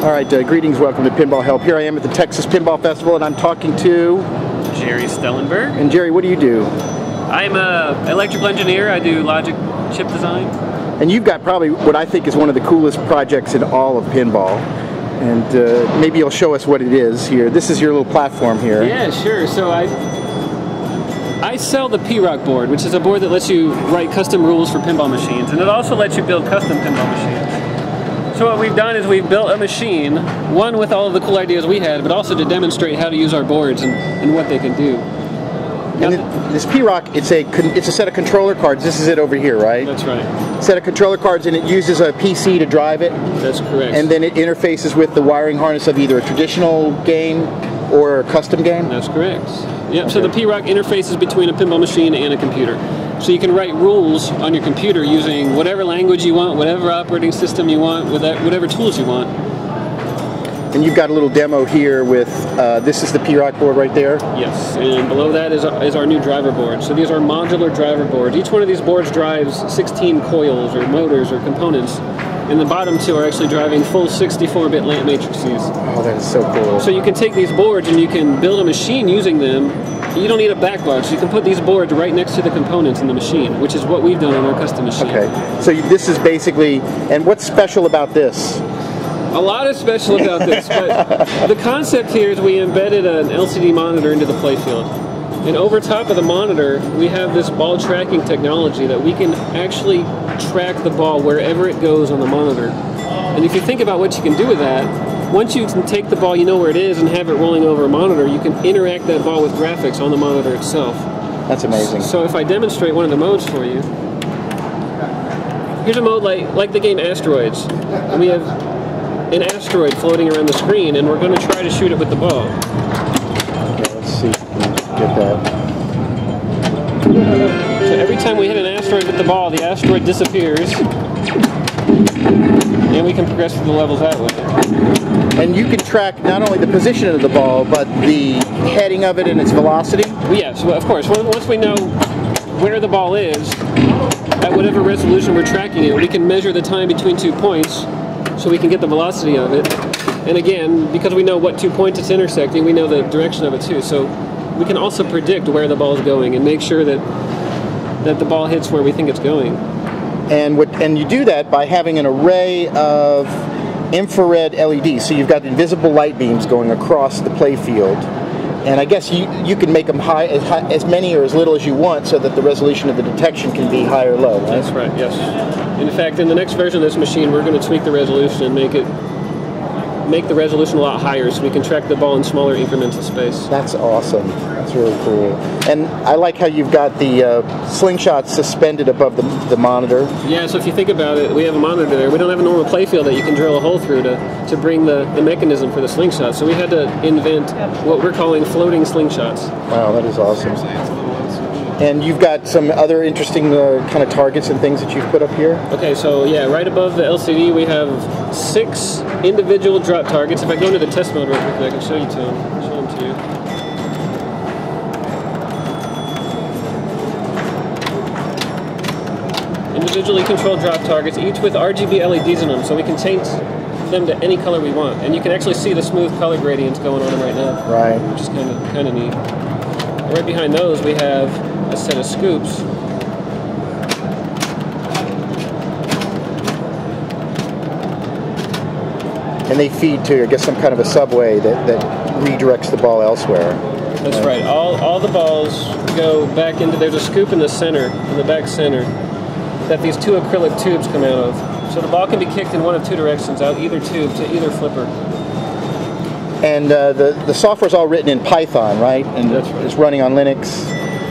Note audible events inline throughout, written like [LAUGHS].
All right, uh, greetings, welcome to Pinball Help. Here I am at the Texas Pinball Festival, and I'm talking to Gerry Stellenberg. And Gerry, what do you do? I'm a electrical engineer. I do logic chip design. And you've got probably what I think is one of the coolest projects in all of pinball. And uh, maybe you'll show us what it is here. This is your little platform here. Yeah, sure. So I I sell the P-ROC board, which is a board that lets you write custom rules for pinball machines, and it also lets you build custom pinball machines. So what we've done is we've built a machine, one with all of the cool ideas we had, but also to demonstrate how to use our boards and, and what they can do. And it, this P-ROC, it's a it's a set of controller cards. This is it over here, right? That's right. Set of controller cards, and it uses a PC to drive it. That's correct. And then it interfaces with the wiring harness of either a traditional game or a custom game. That's correct. Yep. Okay. So the P-ROC interfaces between a pinball machine and a computer. So you can write rules on your computer using whatever language you want, whatever operating system you want, whatever tools you want. And you've got a little demo here with, uh, this is the P-ROC board right there? Yes, and below that is, is our new driver board. So these are modular driver boards. Each one of these boards drives 16 coils or motors or components and the bottom two are actually driving full 64-bit lamp matrices. Oh, that is so cool. So you can take these boards and you can build a machine using them. You don't need a backboard, so you can put these boards right next to the components in the machine, which is what we've done on our custom machine. Okay, so this is basically, and what's special about this? A lot is special about this, but [LAUGHS] the concept here is we embedded an LCD monitor into the playfield. And over top of the monitor, we have this ball tracking technology that we can actually track the ball wherever it goes on the monitor. And if you think about what you can do with that, once you can take the ball, you know where it is, and have it rolling over a monitor, you can interact that ball with graphics on the monitor itself. That's amazing. So if I demonstrate one of the modes for you, here's a mode like, like the game Asteroids. And we have an asteroid floating around the screen, and we're going to try to shoot it with the ball Okay, let's see if we can get that. So every time we hit an asteroid with the ball, the asteroid disappears. And we can progress through the levels that way. And you can track not only the position of the ball, but the heading of it and its velocity? Yes, of course. Once we know where the ball is, at whatever resolution we're tracking it, we can measure the time between two points so we can get the velocity of it. And again, because we know what two points it's intersecting, we know the direction of it too. So we can also predict where the ball is going and make sure that that the ball hits where we think it's going. And what and you do that by having an array of infrared LEDs. So you've got invisible light beams going across the playfield. And I guess you, you can make them high as, high as many or as little as you want so that the resolution of the detection can be high or low. Right? That's right, yes. In fact, in the next version of this machine, we're going to tweak the resolution and make it make the resolution a lot higher so we can track the ball in smaller increments of space. That's awesome. That's really cool. And I like how you've got the uh, slingshot suspended above the, the monitor. Yeah, so if you think about it, we have a monitor there. We don't have a normal playfield that you can drill a hole through to, to bring the, the mechanism for the slingshot. So we had to invent what we're calling floating slingshots. Wow, that is awesome. And you've got some other interesting uh, kind of targets and things that you've put up here? Okay, so yeah, right above the LCD we have six individual drop targets. If I go into the test mode real quickly, I can show you to them. Show them to you. Individually controlled drop targets, each with RGB LEDs in them, so we can change them to any color we want. And you can actually see the smooth color gradients going on them right now. Right. Which is kind of kind of neat. right behind those we have a set of scoops. And they feed to, I guess, some kind of a subway that, that redirects the ball elsewhere. That's right. All, all the balls go back into, there's a scoop in the center, in the back center, that these two acrylic tubes come out of. So the ball can be kicked in one of two directions, out either tube to either flipper. And uh, the, the software is all written in Python, right? And That's right. it's running on Linux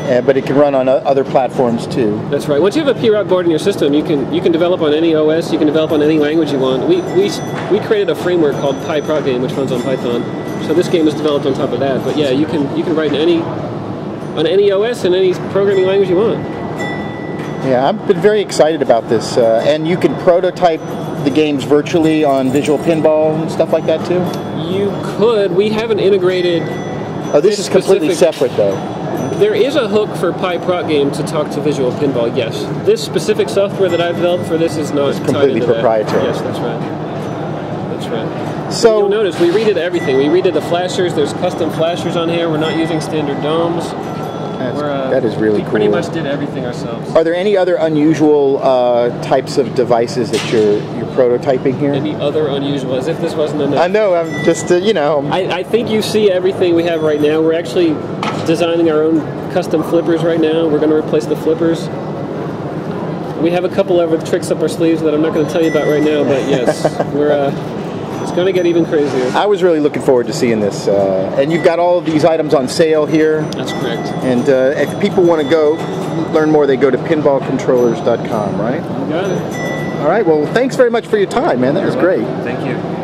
uh, but it can run on other platforms too. That's right. Once you have a P-ROC board in your system, you can you can develop on any OS. You can develop on any language you want. We we we created a framework called PyProcGame, which runs on Python. So this game is developed on top of that. But yeah, you can you can write in any on any OS and any programming language you want. Yeah, I've been very excited about this, uh, and you can prototype the games virtually on Visual Pinball and stuff like that too. You could. We haven't integrated. Oh, this, this is completely separate though. There is a hook for PyProcGame to talk to Visual Pinball, yes. This specific software that I've developed for this is not it's completely proprietary. That. Yes, that's right. much run. So You'll notice we redid everything. We redid the flashers. There's custom flashers on here. We're not using standard domes. Uh, that is really we cool. pretty much did everything ourselves. Are there any other unusual uh, types of devices that you're you're prototyping here? Any other unusual, as if this wasn't enough. I know. I'm just uh, you know. I, I think you see everything we have right now. We're actually designing our own custom flippers right now. We're going to replace the flippers. We have a couple other tricks up our sleeves that I'm not going to tell you about right now, but yes, [LAUGHS] we're. It's going to get even crazier. I was really looking forward to seeing this, uh, and you've got all of these items on sale here. That's correct. And uh, if people want to go learn more, they go to pinballcontrollers.com, right? You got it. All right. Well, thanks very much for your time, man. That was great. Thank you.